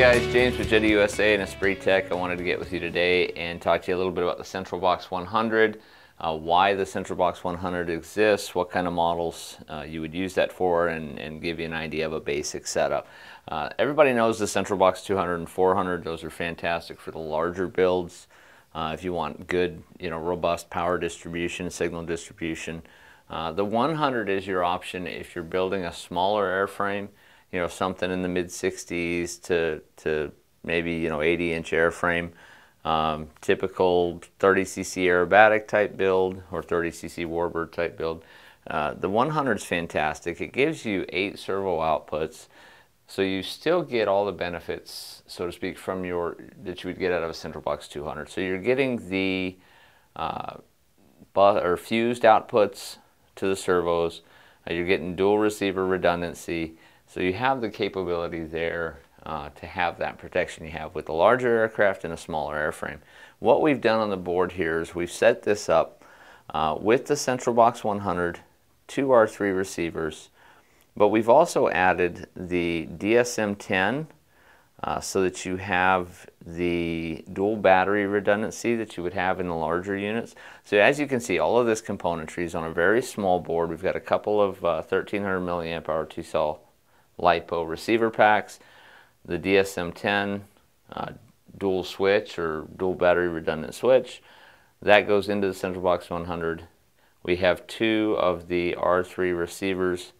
guys, James with Jeti USA and Esprit Tech. I wanted to get with you today and talk to you a little bit about the Central Box 100, uh, why the Central Box 100 exists, what kind of models uh, you would use that for, and, and, give you an idea of a basic setup. Uh, everybody knows the Central Box 200 and 400. Those are fantastic for the larger builds. Uh, if you want good, you know, robust power distribution, signal distribution. Uh, the 100 is your option if you're building a smaller airframe you know, something in the mid 60s to, to maybe, you know, 80 inch airframe. Um, typical 30cc aerobatic type build or 30cc warbird type build. Uh, the 100 is fantastic. It gives you eight servo outputs, so you still get all the benefits, so to speak, from your that you would get out of a Central Box 200. So you're getting the uh, or fused outputs to the servos. Uh, you're getting dual receiver redundancy. So you have the capability there uh, to have that protection you have with a larger aircraft and a smaller airframe. What we've done on the board here is we've set this up uh, with the Central Box 100, two R3 receivers, but we've also added the DSM-10 uh, so that you have the dual battery redundancy that you would have in the larger units. So as you can see, all of this componentry is on a very small board. We've got a couple of 1300 uh, milliamp hour T-cell LiPo receiver packs, the DSM-10 uh, dual switch or dual battery redundant switch. That goes into the Central Box 100. We have two of the R3 receivers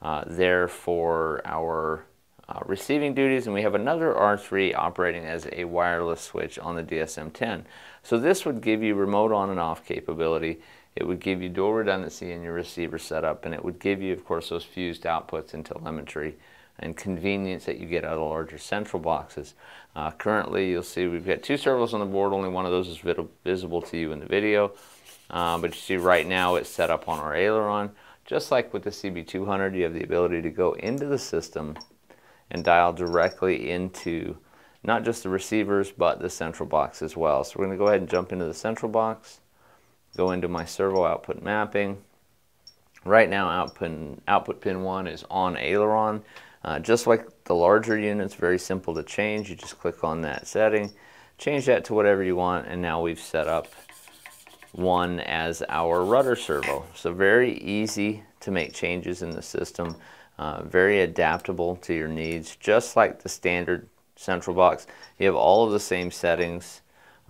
uh, there for our uh, receiving duties and we have another R3 operating as a wireless switch on the DSM-10. So this would give you remote on and off capability it would give you dual redundancy in your receiver setup, and it would give you, of course, those fused outputs and telemetry and convenience that you get out of larger central boxes. Uh, currently, you'll see we've got two servos on the board. Only one of those is visible to you in the video. Um, but you see right now it's set up on our aileron. Just like with the CB200, you have the ability to go into the system and dial directly into not just the receivers, but the central box as well. So we're going to go ahead and jump into the central box go into my servo output mapping. Right now output, output pin 1 is on aileron. Uh, just like the larger units, very simple to change. You just click on that setting, change that to whatever you want, and now we've set up one as our rudder servo. So very easy to make changes in the system, uh, very adaptable to your needs, just like the standard central box. You have all of the same settings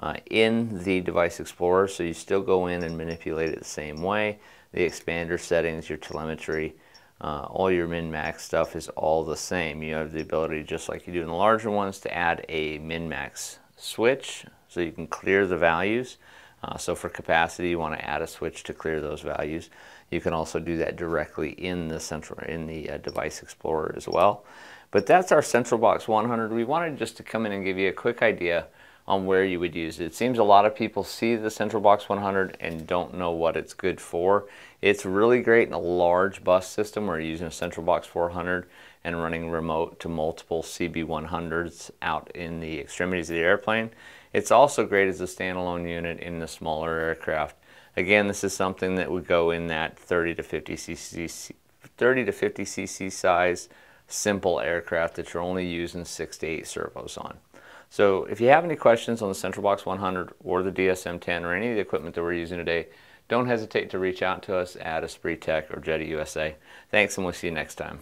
uh, in the Device Explorer, so you still go in and manipulate it the same way. The expander settings, your telemetry, uh, all your min-max stuff is all the same. You have the ability, just like you do in the larger ones, to add a min-max switch so you can clear the values. Uh, so for capacity, you want to add a switch to clear those values. You can also do that directly in the central in the uh, Device Explorer as well. But that's our Central Box 100. We wanted just to come in and give you a quick idea on where you would use it. It seems a lot of people see the Central Box 100 and don't know what it's good for. It's really great in a large bus system where you're using a Central Box 400 and running remote to multiple CB100s out in the extremities of the airplane. It's also great as a standalone unit in the smaller aircraft. Again, this is something that would go in that 30 to 50 cc, 30 to 50 cc size simple aircraft that you're only using six to eight servos on. So if you have any questions on the Central Box 100 or the DSM-10 or any of the equipment that we're using today, don't hesitate to reach out to us at Esprit Tech or Jeti USA. Thanks and we'll see you next time.